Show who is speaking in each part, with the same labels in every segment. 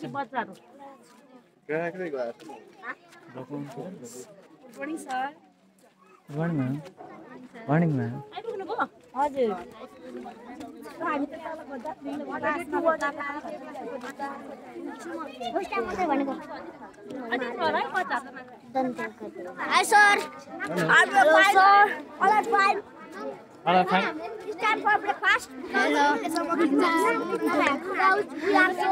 Speaker 1: कि बच्चाहरू
Speaker 2: morning sir
Speaker 3: morning ma'am morning ma'am
Speaker 1: आइपुग्नु भयो
Speaker 2: हजुर
Speaker 1: है
Speaker 2: Hi, sir. I'm your sir. All right, fine.
Speaker 3: All fine.
Speaker 2: It's time for breakfast. Hello. We are so hungry.
Speaker 3: आउनुभयो सबै
Speaker 2: Hello, guys. Hi. We are so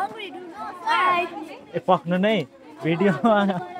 Speaker 2: hungry, do you know? Hi.
Speaker 3: ए पक्नु नै भिडियोमा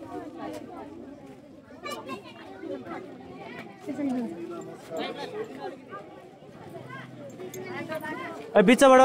Speaker 3: ए बिचबाट।